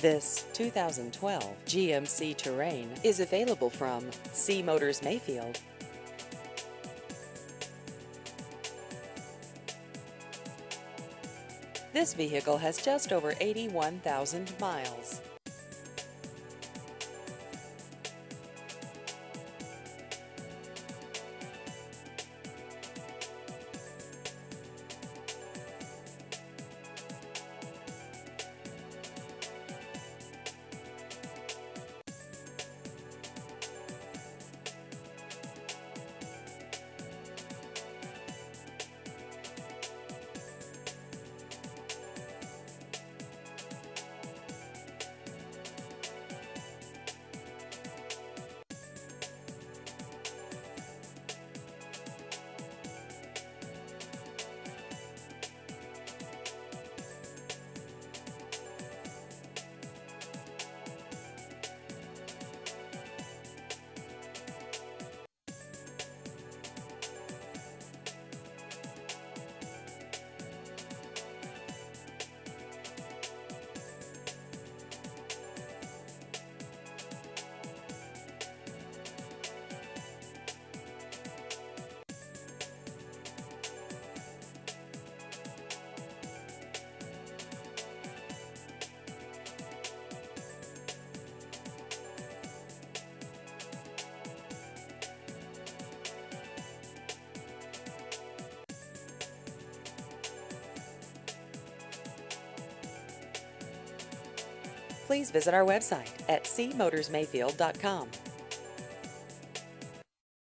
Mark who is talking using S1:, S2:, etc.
S1: This 2012 GMC Terrain is available from Seay Motors Mayfield. This vehicle has just over 81,000 miles. Please visit our website at seaymotorsmayfield.com.